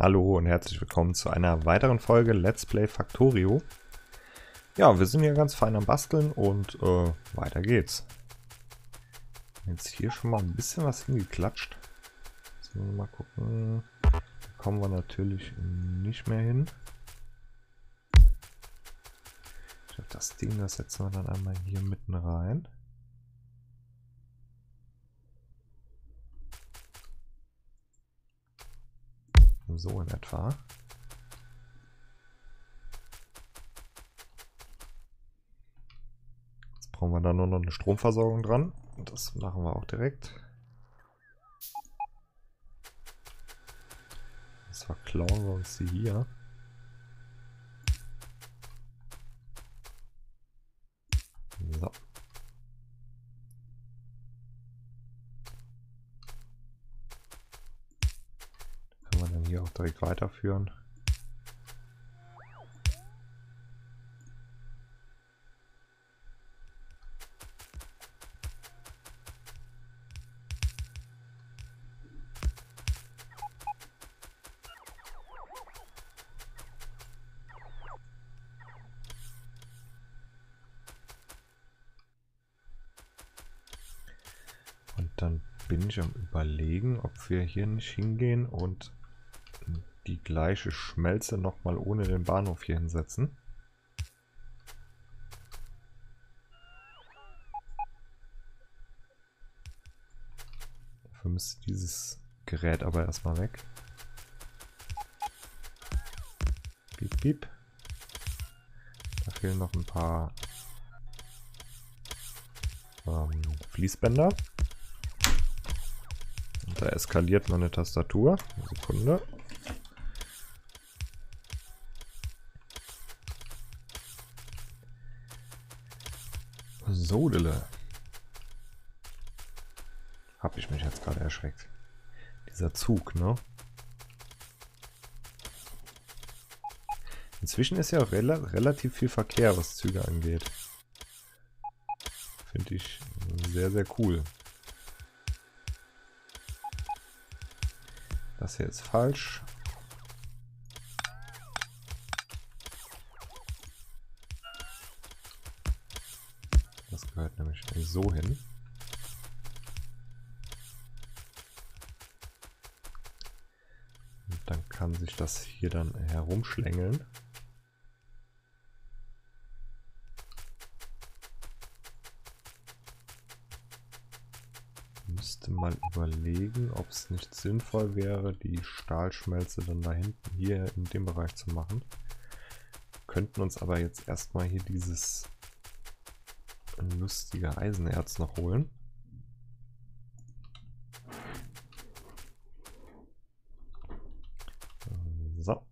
Hallo und herzlich willkommen zu einer weiteren Folge Let's Play Factorio. Ja, wir sind hier ganz fein am Basteln und äh, weiter geht's. Jetzt hier schon mal ein bisschen was hingeklatscht. Jetzt müssen wir mal gucken. Da kommen wir natürlich nicht mehr hin. Ich glaube, das Ding, das setzen wir dann einmal hier mitten rein. So in etwa. Jetzt brauchen wir da nur noch eine Stromversorgung dran. Und das machen wir auch direkt. Das verklauen wir uns die hier. So. Kann man dann hier auch direkt weiterführen. Und dann bin ich am überlegen, ob wir hier nicht hingehen und die gleiche Schmelze nochmal ohne den Bahnhof hier hinsetzen. Dafür müsste dieses Gerät aber erstmal weg. Piep, piep. Da fehlen noch ein paar ähm, Fließbänder. Und da eskaliert meine Tastatur. Eine Sekunde. Sodele. Hab ich mich jetzt gerade erschreckt. Dieser Zug, ne? Inzwischen ist ja rela relativ viel Verkehr, was Züge angeht. Finde ich sehr, sehr cool. Das hier ist falsch. Das gehört nämlich so hin. Und dann kann sich das hier dann herumschlängeln. Müsste mal überlegen, ob es nicht sinnvoll wäre, die Stahlschmelze dann da hinten hier in dem Bereich zu machen. Könnten uns aber jetzt erstmal hier dieses lustige Eisenerz noch holen. So.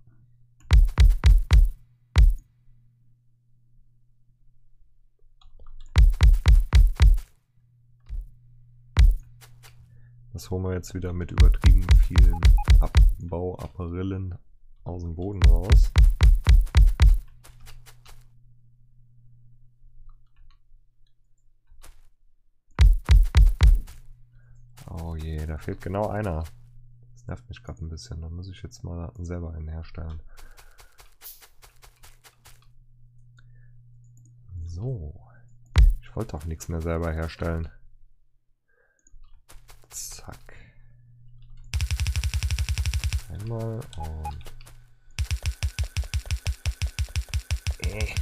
Das holen wir jetzt wieder mit übertrieben vielen Abbauapparillen aus dem Boden raus. Je, da fehlt genau einer. Das nervt mich gerade ein bisschen. Da muss ich jetzt mal selber einen herstellen. So. Ich wollte auch nichts mehr selber herstellen. Zack. Einmal und... Äh.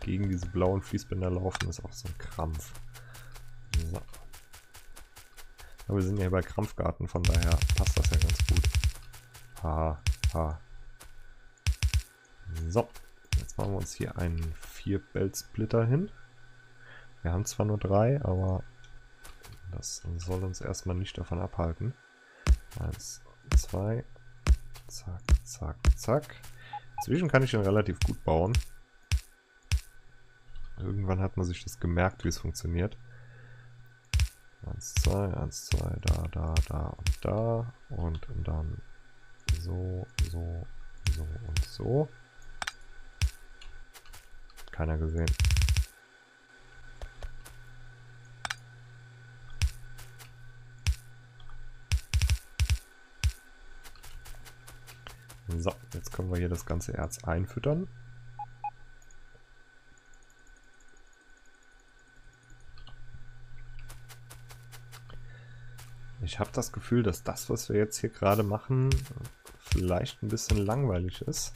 Gegen diese blauen Fließbänder laufen ist auch so ein Krampf. Aber wir sind ja bei Krampfgarten, von daher passt das ja ganz gut. Ha, ha. So, jetzt machen wir uns hier einen 4-Belt-Splitter hin. Wir haben zwar nur drei, aber das soll uns erstmal nicht davon abhalten. Eins, zwei, zack, zack, zack. Inzwischen kann ich ihn relativ gut bauen. Irgendwann hat man sich das gemerkt, wie es funktioniert. 1, 2, 1, 2, da, da, da und da. Und dann so, so, so und so. Keiner gesehen. So, jetzt können wir hier das ganze Erz einfüttern. Ich habe das Gefühl, dass das, was wir jetzt hier gerade machen, vielleicht ein bisschen langweilig ist.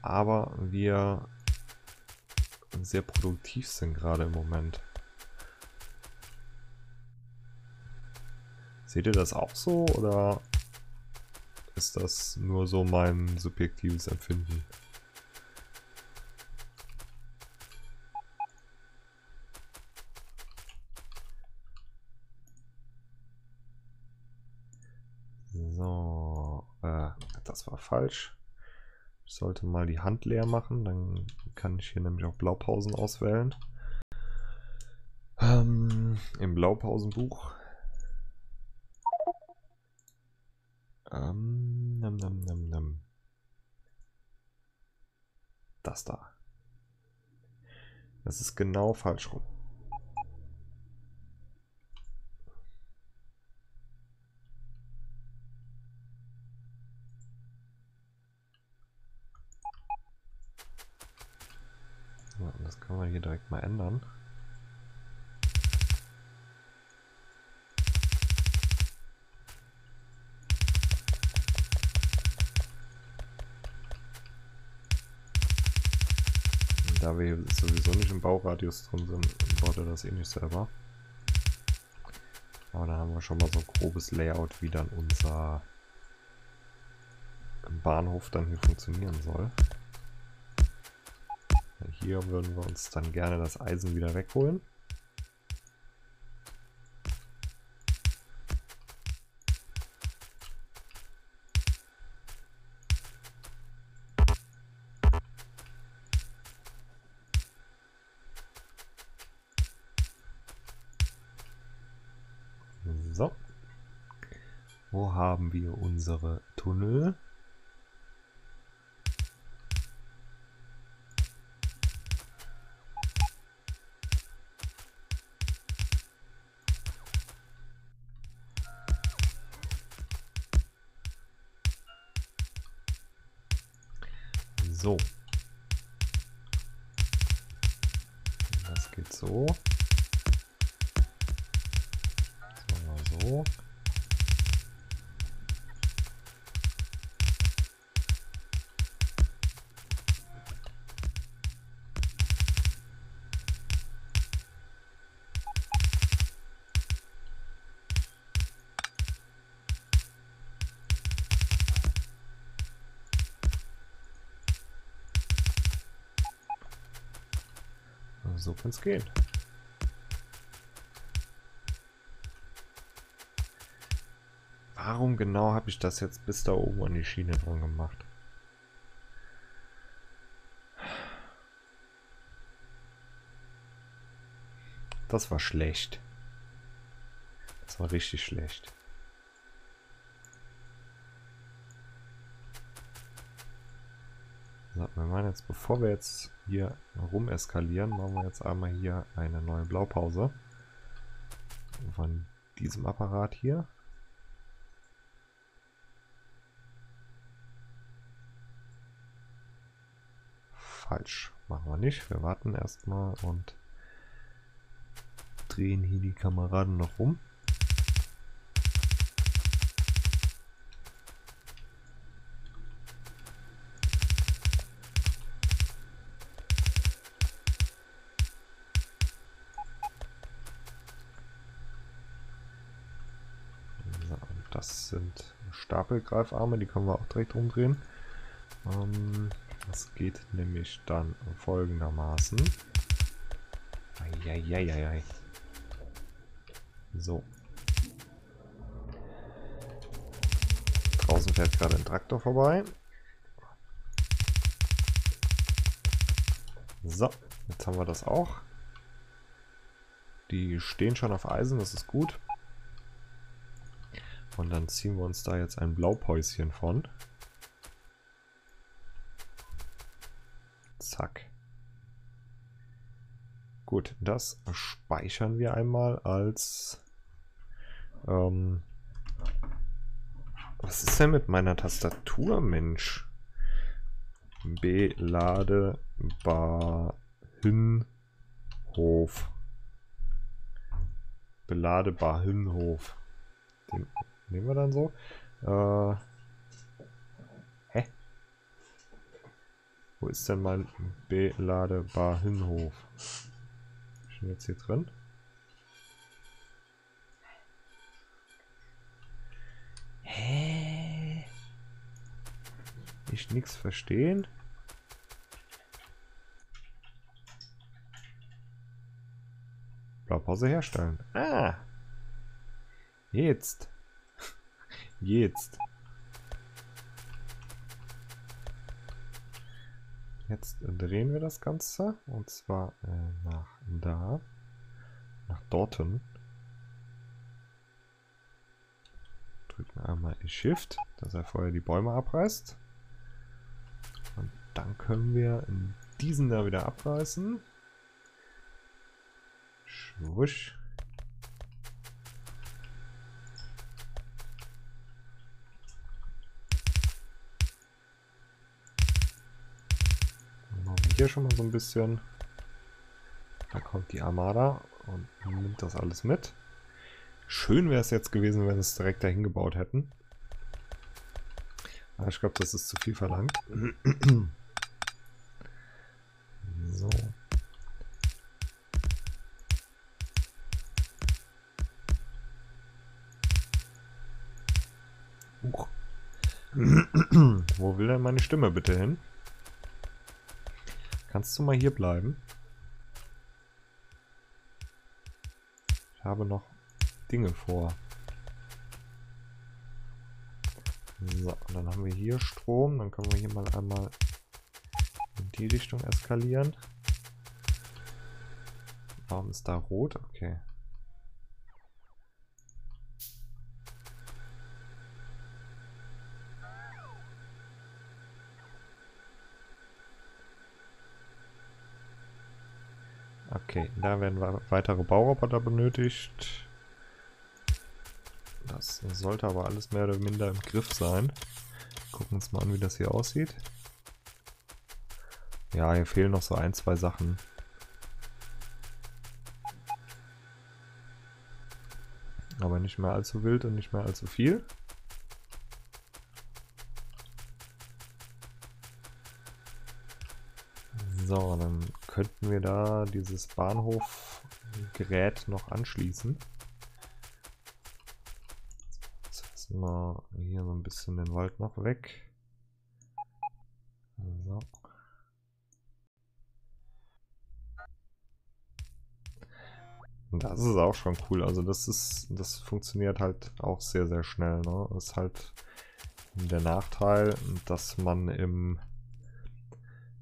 Aber wir sehr produktiv sind gerade im Moment. Seht ihr das auch so oder ist das nur so mein subjektives Empfinden? Falsch. Ich sollte mal die Hand leer machen, dann kann ich hier nämlich auch Blaupausen auswählen. Ähm, Im Blaupausenbuch Ähm, nam, nam, nam, nam. Das da. Das ist genau falsch rum. Das können wir hier direkt mal ändern. Da wir sowieso nicht im Bauradius drin sind, baut er das eh nicht selber. Aber da haben wir schon mal so ein grobes Layout, wie dann unser Bahnhof dann hier funktionieren soll. Hier würden wir uns dann gerne das Eisen wieder wegholen. So. Wo haben wir unsere So. Das geht so. so. So kann es gehen. Warum genau habe ich das jetzt bis da oben an die Schiene dran gemacht? Das war schlecht. Das war richtig schlecht. Wir machen jetzt, bevor wir jetzt hier rum eskalieren, machen wir jetzt einmal hier eine neue Blaupause von diesem Apparat hier. falsch. Machen wir nicht. Wir warten erstmal und drehen hier die Kameraden noch rum. Stapelgreifarme, die können wir auch direkt umdrehen. Ähm, das geht nämlich dann folgendermaßen. Eieieiei. So. Draußen fährt gerade ein Traktor vorbei. So, jetzt haben wir das auch. Die stehen schon auf Eisen, das ist gut. Und dann ziehen wir uns da jetzt ein Blaupäuschen von. Zack. Gut, das speichern wir einmal als ähm, Was ist denn mit meiner Tastatur, Mensch? Beladebar Hünnhof. Beladebar Hünnhof. Den nehmen wir dann so. Äh, hä? Wo ist denn mein Beladebar Hünnhof? Ist jetzt hier drin? Hä? Ich nichts verstehen. Blaupause herstellen. Ah. Jetzt. Jetzt. Jetzt drehen wir das Ganze und zwar äh, nach da, nach dorten. Drücken einmal Shift, dass er vorher die Bäume abreißt. Und dann können wir diesen da wieder abreißen. Schwusch. Hier schon mal so ein bisschen. Da kommt die Armada und nimmt das alles mit. Schön wäre es jetzt gewesen, wenn es direkt dahin gebaut hätten. Aber ich glaube, das ist zu viel verlangt. so. Wo will denn meine Stimme bitte hin? Kannst du mal hier bleiben? Ich habe noch Dinge vor. So, und dann haben wir hier Strom. Dann können wir hier mal einmal in die Richtung eskalieren. Warum ist da rot? Okay. Okay, da werden weitere Bauroboter benötigt. Das sollte aber alles mehr oder minder im Griff sein. Gucken uns mal an, wie das hier aussieht. Ja, hier fehlen noch so ein, zwei Sachen. Aber nicht mehr allzu wild und nicht mehr allzu viel. Könnten wir da dieses Bahnhofgerät noch anschließen. Jetzt mal hier so ein bisschen den Wald noch weg. So. Das ist auch schon cool. Also das ist, das funktioniert halt auch sehr, sehr schnell. Ne? Das ist halt der Nachteil, dass man im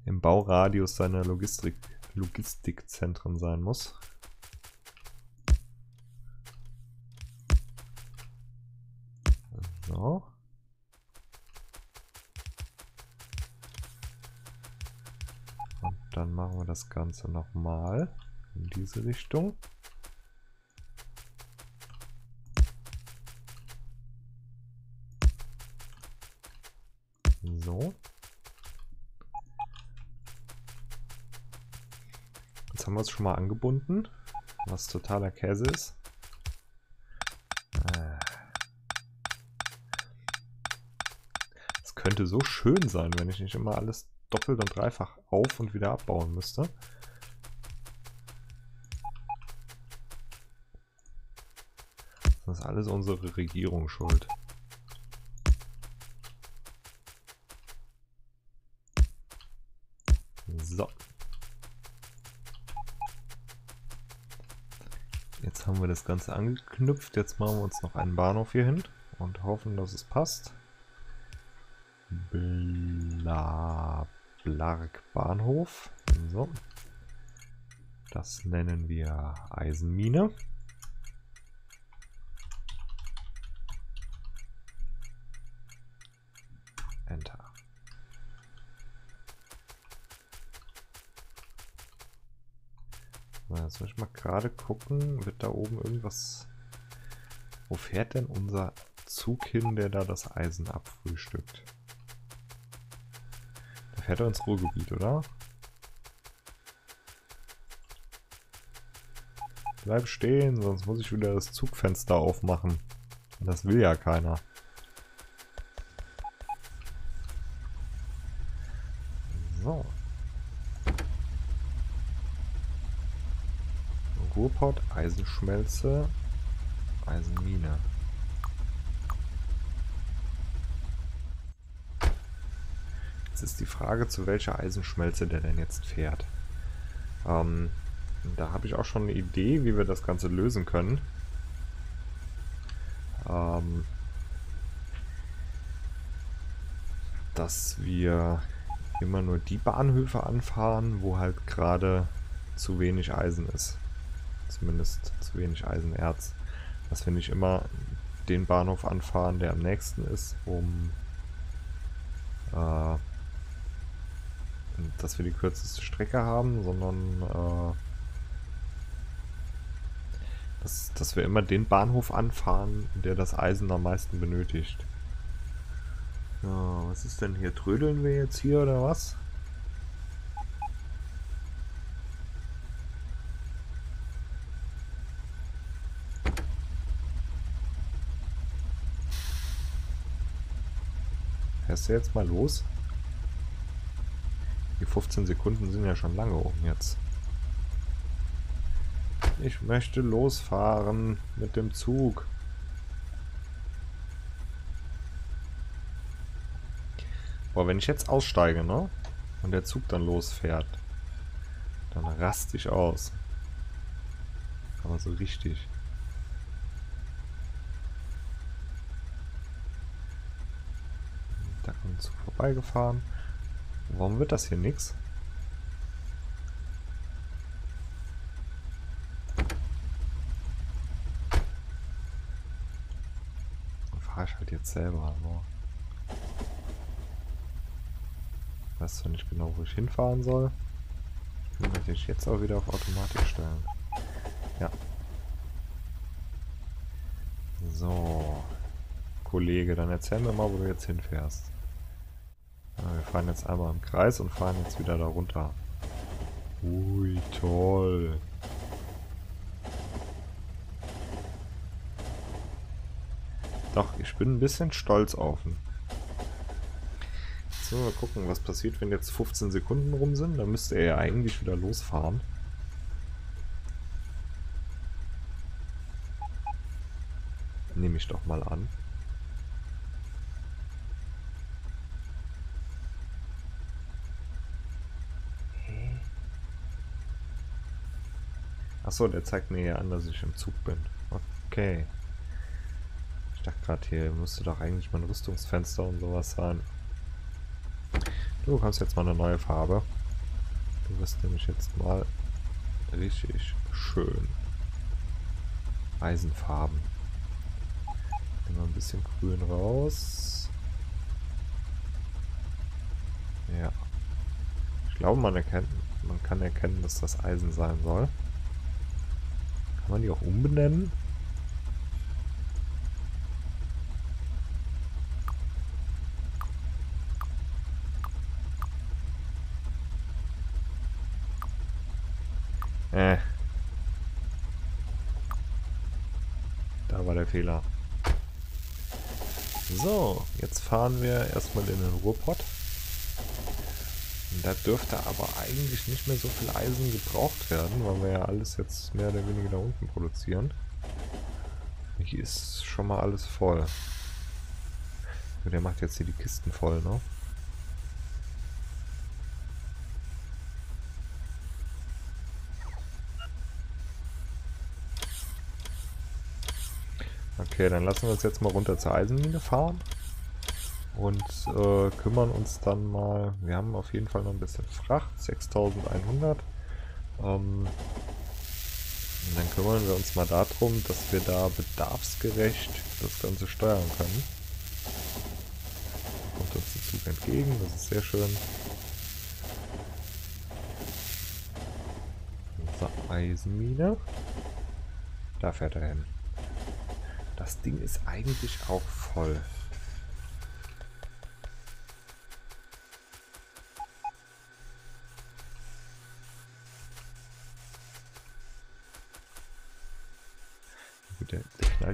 im Bauradius seiner Logistik, Logistikzentren sein muss. So. Und dann machen wir das Ganze nochmal in diese Richtung. Haben wir es schon mal angebunden, was totaler Käse ist. Äh. Es könnte so schön sein, wenn ich nicht immer alles doppelt und dreifach auf und wieder abbauen müsste. Das ist alles unsere Regierung schuld. Ganze angeknüpft. Jetzt machen wir uns noch einen Bahnhof hier hin und hoffen, dass es passt. Bla Blark Bahnhof. So. Das nennen wir Eisenmine. Jetzt muss ich mal gerade gucken, wird da oben irgendwas... Wo fährt denn unser Zug hin, der da das Eisen abfrühstückt. Da fährt er ins Ruhrgebiet, oder? Bleib stehen, sonst muss ich wieder das Zugfenster aufmachen. Das will ja keiner. So. Ruhrpott, Eisenschmelze, Eisenmine. Jetzt ist die Frage, zu welcher Eisenschmelze der denn jetzt fährt. Ähm, da habe ich auch schon eine Idee, wie wir das Ganze lösen können. Ähm, dass wir immer nur die Bahnhöfe anfahren, wo halt gerade zu wenig Eisen ist. Zumindest zu wenig Eisenerz. Dass wir nicht immer den Bahnhof anfahren, der am nächsten ist, um äh, dass wir die kürzeste Strecke haben, sondern äh, dass, dass wir immer den Bahnhof anfahren, der das Eisen am meisten benötigt. Ja, was ist denn hier? Trödeln wir jetzt hier oder was? Fährst du jetzt mal los? Die 15 Sekunden sind ja schon lange um jetzt. Ich möchte losfahren mit dem Zug. Boah, wenn ich jetzt aussteige, ne? Und der Zug dann losfährt, dann raste ich aus. Aber so richtig. Ein Zug vorbeigefahren. Warum wird das hier nichts? Fahre ich halt jetzt selber, aber... Ich weiß zwar nicht genau, wo ich hinfahren soll. Ich will natürlich jetzt auch wieder auf Automatik stellen. Ja. So. Kollege, dann erzähl mir mal, wo du jetzt hinfährst. Wir fahren jetzt einmal im Kreis und fahren jetzt wieder da runter. Ui, toll. Doch, ich bin ein bisschen stolz auf ihn. Jetzt mal gucken, was passiert, wenn jetzt 15 Sekunden rum sind. Dann müsste er ja eigentlich wieder losfahren. Nehme ich doch mal an. Achso, der zeigt mir ja an, dass ich im Zug bin. Okay. Ich dachte gerade, hier müsste doch eigentlich mein Rüstungsfenster und sowas sein. Du bekommst jetzt mal eine neue Farbe. Du wirst nämlich jetzt mal richtig schön. Eisenfarben. Nehmen wir ein bisschen grün raus. Ja. Ich glaube, man erkennt, man kann erkennen, dass das Eisen sein soll. Kann man die auch umbenennen? Äh. Da war der Fehler. So, jetzt fahren wir erstmal in den Ruhrpott. Da dürfte aber eigentlich nicht mehr so viel Eisen gebraucht werden, weil wir ja alles jetzt mehr oder weniger da unten produzieren. Hier ist schon mal alles voll. Der macht jetzt hier die Kisten voll, ne? Okay, dann lassen wir uns jetzt mal runter zur Eisenmine fahren und äh, kümmern uns dann mal. Wir haben auf jeden Fall noch ein bisschen Fracht, 6100. Ähm, und dann kümmern wir uns mal darum, dass wir da bedarfsgerecht das Ganze steuern können. Kommt uns der Zug entgegen, das ist sehr schön. So, Eisenmine. Da fährt er hin. Da das Ding ist eigentlich auch voll.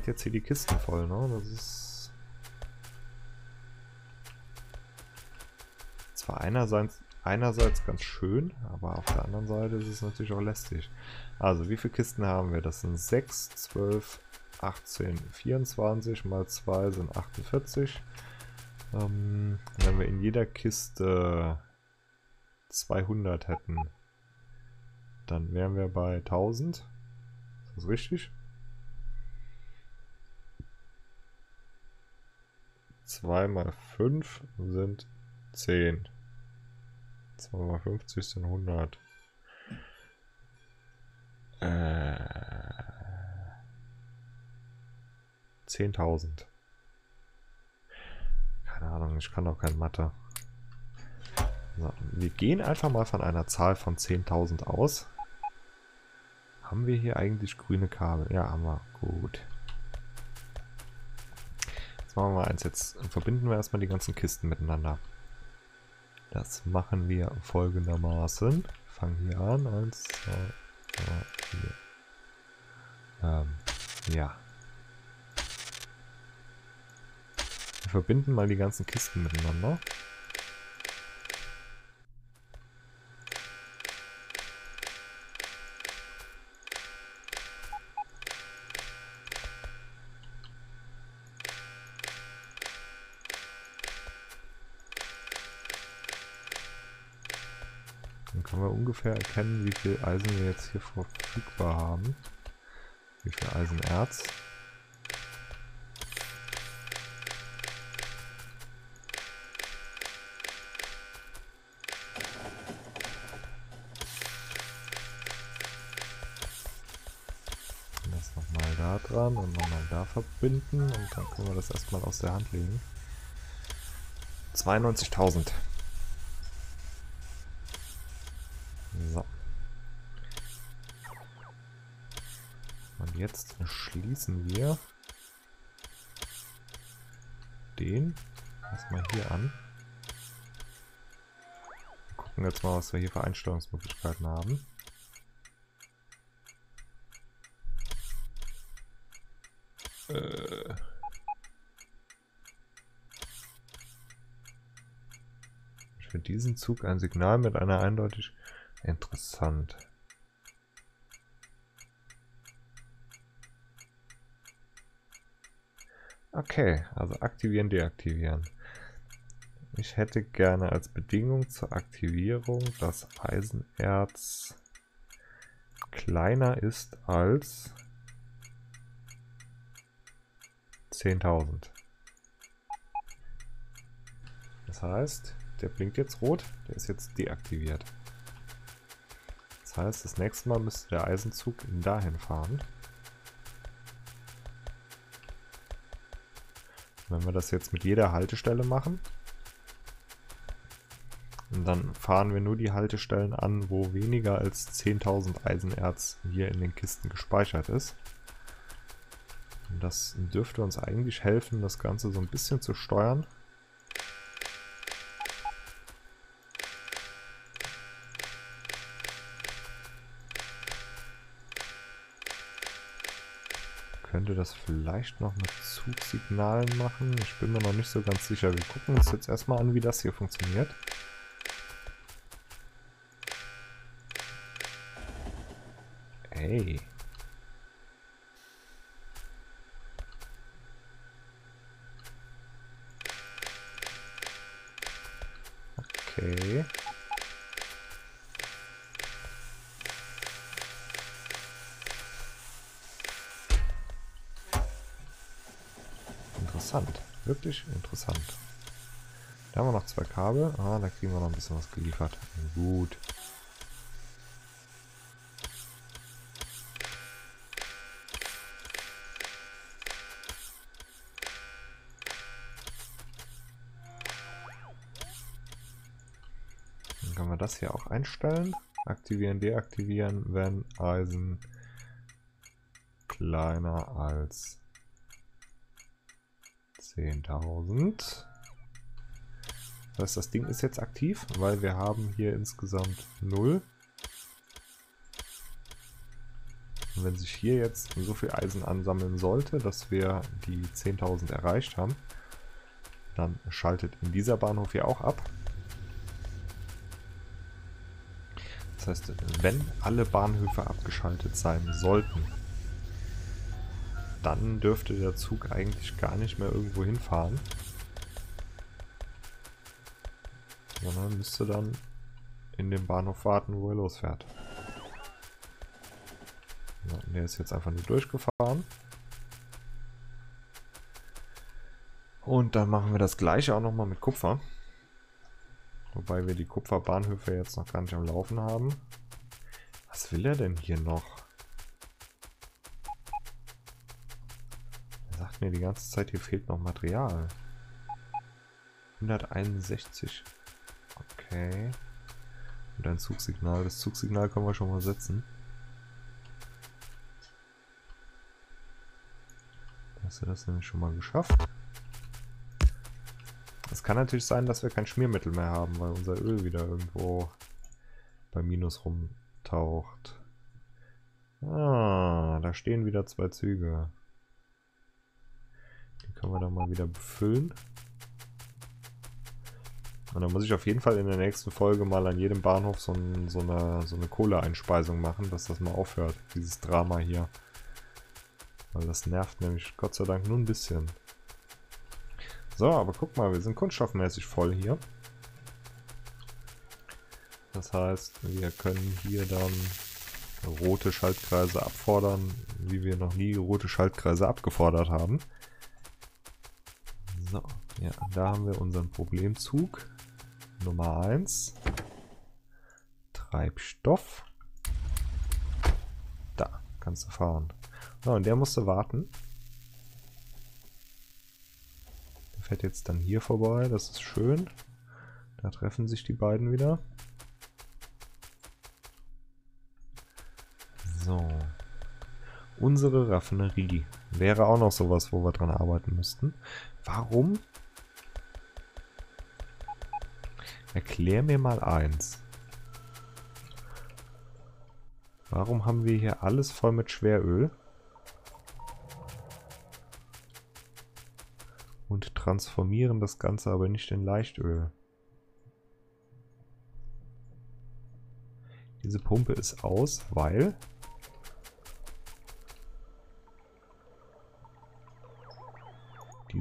Knallt jetzt hier die Kisten voll, ne? Das ist zwar einerseits, einerseits ganz schön, aber auf der anderen Seite ist es natürlich auch lästig. Also, wie viele Kisten haben wir? Das sind 6, 12, 18, 24 mal 2 sind 48. Ähm, wenn wir in jeder Kiste 200 hätten, dann wären wir bei 1000. Ist das richtig? 2 mal 5 sind 10. 2 mal 50 sind 100. Äh, 10.000. Keine Ahnung, ich kann auch kein Mathe. So, wir gehen einfach mal von einer Zahl von 10.000 aus. Haben wir hier eigentlich grüne Kabel? Ja, haben wir. Gut. Jetzt machen wir eins. Jetzt verbinden wir erstmal die ganzen Kisten miteinander. Das machen wir folgendermaßen. Fangen hier an. Eins, zwei, drei, vier. Ähm, ja. Wir verbinden mal die ganzen Kisten miteinander. Ungefähr erkennen, wie viel Eisen wir jetzt hier verfügbar haben. Wie viel Eisenerz. Das nochmal da dran und nochmal da verbinden und dann können wir das erstmal aus der Hand legen. 92.000. So. Und jetzt schließen wir den erstmal hier an. Wir gucken jetzt mal, was wir hier für Einstellungsmöglichkeiten haben. Äh. Für diesen Zug ein Signal mit einer eindeutig interessant. Okay, also aktivieren, deaktivieren. Ich hätte gerne als Bedingung zur Aktivierung, dass Eisenerz kleiner ist als 10.000. Das heißt, der blinkt jetzt rot, der ist jetzt deaktiviert. Das heißt, das nächste Mal müsste der Eisenzug dahin fahren. Wenn wir das jetzt mit jeder Haltestelle machen, dann fahren wir nur die Haltestellen an, wo weniger als 10.000 Eisenerz hier in den Kisten gespeichert ist. Und das dürfte uns eigentlich helfen, das Ganze so ein bisschen zu steuern. Könnte das vielleicht noch mit Zugsignalen machen. Ich bin mir noch nicht so ganz sicher. Wir gucken uns jetzt erstmal an, wie das hier funktioniert. Hey. Interessant. Wirklich interessant. Da haben wir noch zwei Kabel. Ah, da kriegen wir noch ein bisschen was geliefert. Gut. Dann können wir das hier auch einstellen. Aktivieren, deaktivieren, wenn Eisen kleiner als 10.000. Das heißt, das Ding ist jetzt aktiv, weil wir haben hier insgesamt 0. Und wenn sich hier jetzt so viel Eisen ansammeln sollte, dass wir die 10.000 erreicht haben, dann schaltet in dieser Bahnhof hier auch ab. Das heißt, wenn alle Bahnhöfe abgeschaltet sein sollten, dann dürfte der Zug eigentlich gar nicht mehr irgendwo hinfahren. Sondern müsste dann in dem Bahnhof warten, wo er losfährt. Ja, der ist jetzt einfach nur durchgefahren. Und dann machen wir das gleiche auch nochmal mit Kupfer. Wobei wir die Kupferbahnhöfe jetzt noch gar nicht am Laufen haben. Was will er denn hier noch? Mir die ganze Zeit, hier fehlt noch Material. 161. Okay. Und ein Zugsignal. Das Zugsignal können wir schon mal setzen. Hast du das nämlich schon mal geschafft? Es kann natürlich sein, dass wir kein Schmiermittel mehr haben, weil unser Öl wieder irgendwo bei Minus rumtaucht. Ah, da stehen wieder zwei Züge. Können wir dann mal wieder befüllen. Und dann muss ich auf jeden Fall in der nächsten Folge mal an jedem Bahnhof so, ein, so eine, so eine Kohleeinspeisung machen, dass das mal aufhört, dieses Drama hier. Weil das nervt nämlich Gott sei Dank nur ein bisschen. So, aber guck mal, wir sind kunststoffmäßig voll hier. Das heißt, wir können hier dann rote Schaltkreise abfordern, wie wir noch nie rote Schaltkreise abgefordert haben. So, ja, da haben wir unseren Problemzug. Nummer 1. Treibstoff. Da, kannst du fahren. Ja, und der musste warten. fährt jetzt dann hier vorbei, das ist schön. Da treffen sich die beiden wieder. Unsere Raffinerie wäre auch noch sowas, wo wir dran arbeiten müssten. Warum? Erklär mir mal eins. Warum haben wir hier alles voll mit Schweröl? und transformieren das Ganze aber nicht in Leichtöl. Diese Pumpe ist aus, weil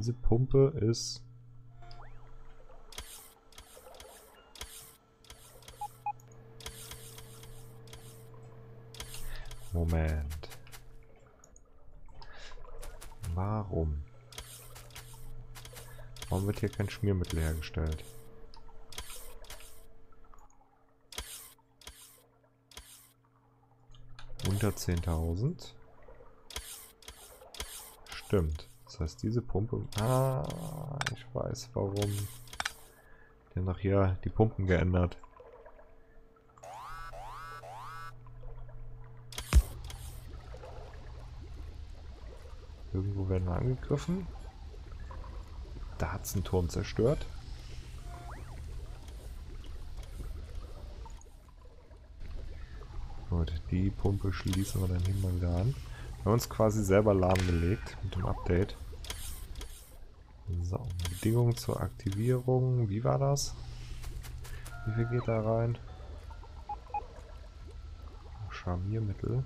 diese Pumpe ist Moment. Warum? Warum wird hier kein Schmiermittel hergestellt? Unter 10.000. Stimmt. Das heißt, diese Pumpe... Ah, ich weiß warum. Die haben noch hier die Pumpen geändert. Irgendwo werden wir angegriffen. Da hat es einen Turm zerstört. Gut, die Pumpe schließen wir dann hin mal wieder an. Wir haben uns quasi selber lahmgelegt mit dem Update. So, Bedingungen zur Aktivierung. Wie war das? Wie viel geht da rein? Charmiermittel.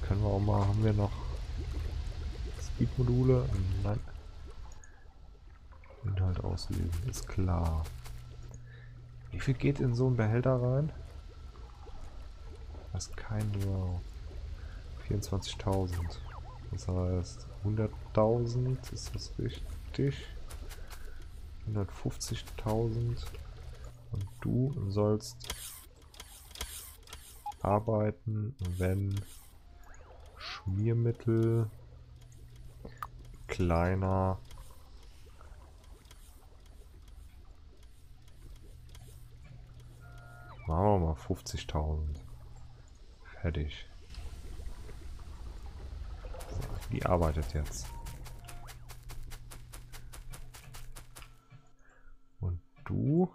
Können wir auch mal, haben wir noch Speedmodule? Nein. Inhalt auslesen, ist klar. Wie viel geht in so einen Behälter rein? Das ist kein Wow. 24.000. Das heißt 100.000, ist das richtig? 150.000. Und du sollst arbeiten, wenn Schmiermittel kleiner Machen wir mal 50.000. Fertig. Die arbeitet jetzt. Und du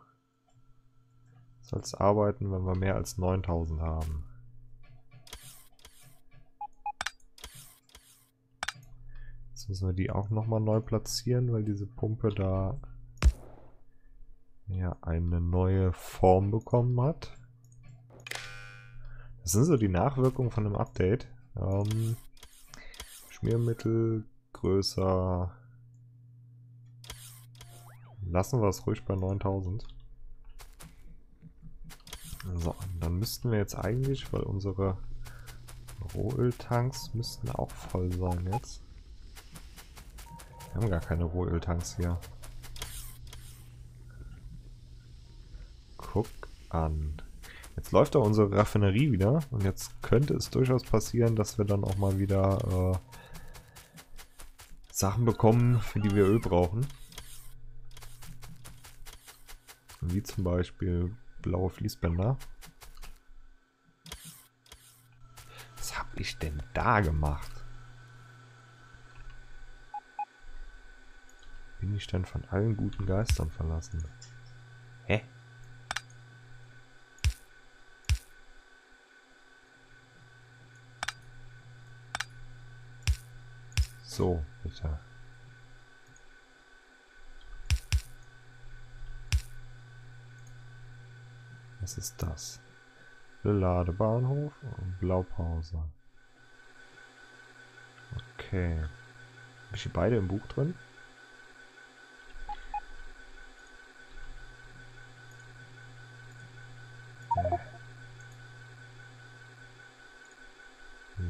sollst arbeiten, wenn wir mehr als 9000 haben. Jetzt müssen wir die auch nochmal neu platzieren, weil diese Pumpe da ja eine neue Form bekommen hat. Das sind so die Nachwirkungen von dem Update. Ähm, Schmiermittel größer. Lassen wir es ruhig bei 9000. So, dann müssten wir jetzt eigentlich, weil unsere Rohöltanks müssten auch voll sein jetzt. Wir haben gar keine Rohöltanks hier. Guck an. Jetzt läuft da unsere Raffinerie wieder und jetzt könnte es durchaus passieren, dass wir dann auch mal wieder äh, Sachen bekommen, für die wir Öl brauchen. Wie zum Beispiel blaue Fließbänder. Was habe ich denn da gemacht? Bin ich denn von allen guten Geistern verlassen? Hä? So, bitte. Was ist das? Ladebahnhof und Blaupause. Okay. Habe ich die beide im Buch drin?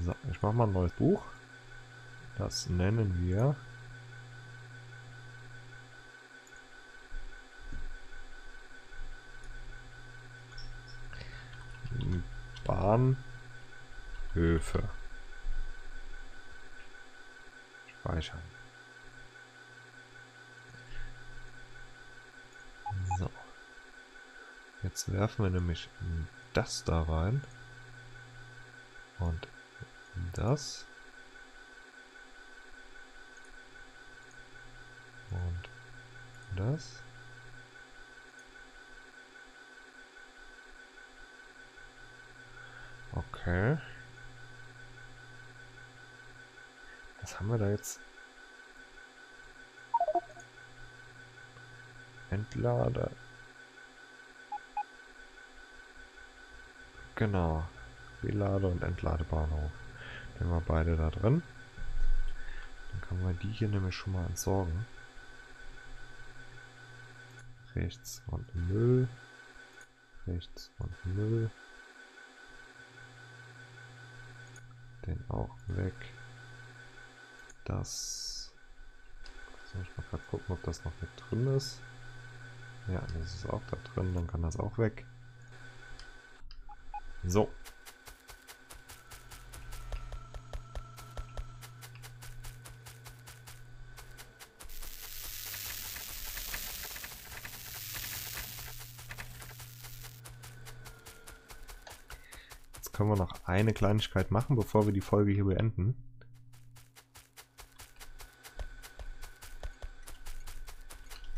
So, ich mache mal ein neues Buch. Das nennen wir Bahnhöfe. Speichern. So. Jetzt werfen wir nämlich das da rein. Und das. Und das. Okay. Was haben wir da jetzt? Entlader. Genau. Belade- und Entladebahnhof. Den wir beide da drin. Dann können wir die hier nämlich schon mal entsorgen. Rechts und Müll. Rechts und Müll. Den auch weg. Das. Muss ich mal gerade gucken, ob das noch mit drin ist. Ja, das ist auch da drin, dann kann das auch weg. So. Können wir noch eine Kleinigkeit machen, bevor wir die Folge hier beenden.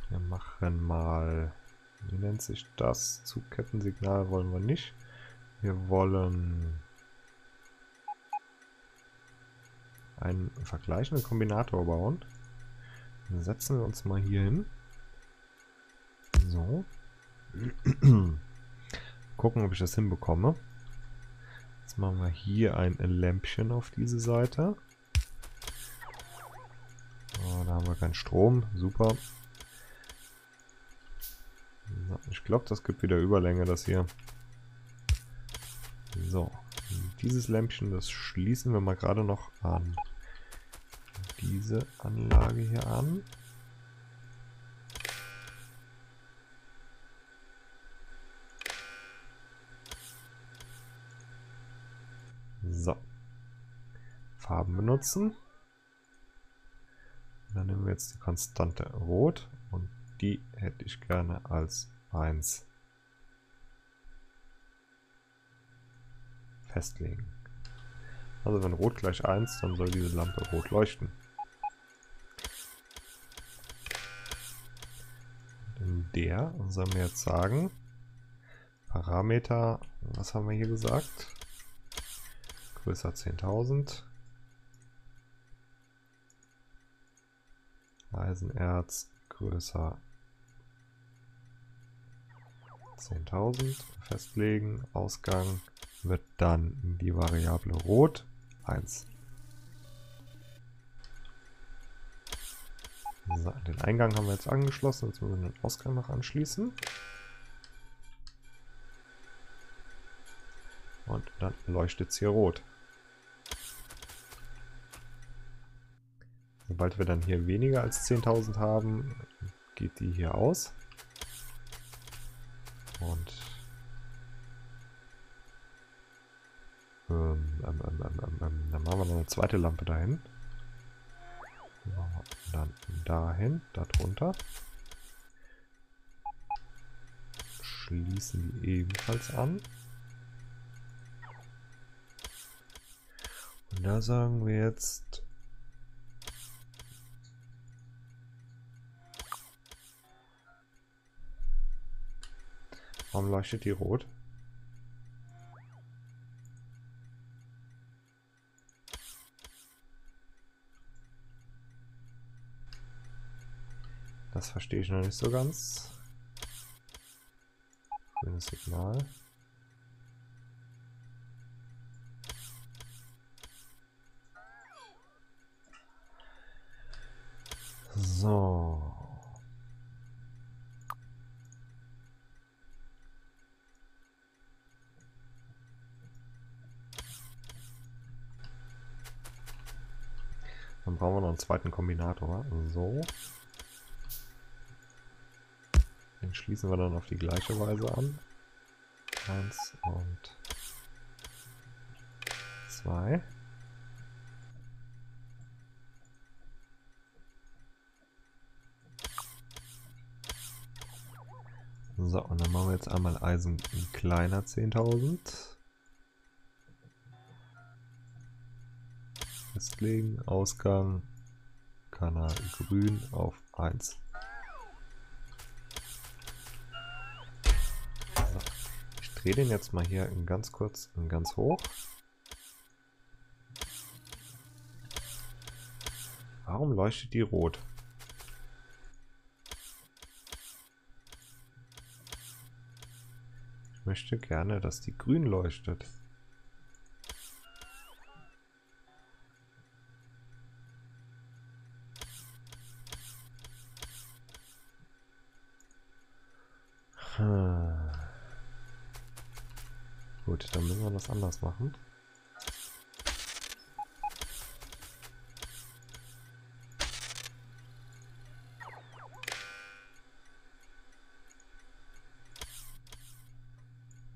Wir machen mal, wie nennt sich das? Zugkettensignal wollen wir nicht. Wir wollen einen vergleichenden Kombinator bauen. Dann setzen wir uns mal hier hin. So. Gucken, ob ich das hinbekomme. Jetzt machen wir hier ein Lämpchen auf diese Seite. Oh, da haben wir keinen Strom. Super. Ich glaube, das gibt wieder Überlänge, das hier. So. Dieses Lämpchen, das schließen wir mal gerade noch an diese Anlage hier an. So. Farben benutzen. Dann nehmen wir jetzt die Konstante Rot und die hätte ich gerne als 1 festlegen. Also wenn Rot gleich 1, dann soll diese Lampe rot leuchten. In der. Sollen wir jetzt sagen, Parameter, was haben wir hier gesagt? Größer 10.000. Eisenerz größer 10.000 festlegen. Ausgang wird dann die Variable rot 1. So, den Eingang haben wir jetzt angeschlossen, jetzt müssen wir den Ausgang noch anschließen. Und dann leuchtet es hier rot. Sobald wir dann hier weniger als 10.000 haben, geht die hier aus. Und ähm, ähm, ähm, dann machen wir noch eine zweite Lampe dahin. Dann dahin, darunter. Schließen die ebenfalls an. Und da sagen wir jetzt Warum leuchtet die rot? Das verstehe ich noch nicht so ganz. Grünes Signal. So. Brauchen wir noch einen zweiten Kombinator. So. Den schließen wir dann auf die gleiche Weise an. Eins und zwei. So, und dann machen wir jetzt einmal Eisen kleiner 10.000. festlegen. Ausgang Kanal grün auf 1. So. Ich drehe den jetzt mal hier ganz kurz und ganz hoch. Warum leuchtet die rot? Ich möchte gerne, dass die grün leuchtet. Gut, dann müssen wir das anders machen.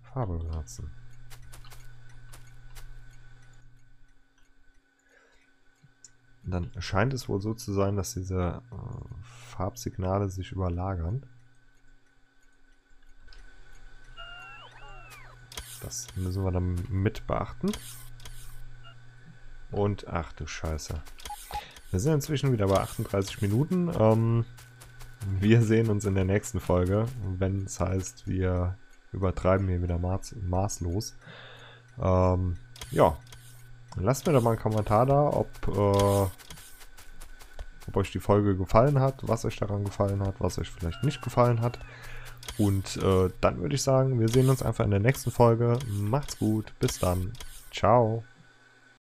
Farbe benutzen. Dann scheint es wohl so zu sein, dass diese äh, Farbsignale sich überlagern. Das müssen wir dann mit beachten. Und ach du Scheiße. Wir sind inzwischen wieder bei 38 Minuten. Ähm, wir sehen uns in der nächsten Folge, wenn es heißt, wir übertreiben hier wieder maß, maßlos. Ähm, ja, lasst mir doch mal einen Kommentar da, ob, äh, ob euch die Folge gefallen hat, was euch daran gefallen hat, was euch vielleicht nicht gefallen hat. Und äh, dann würde ich sagen, wir sehen uns einfach in der nächsten Folge. Macht's gut, bis dann. Ciao.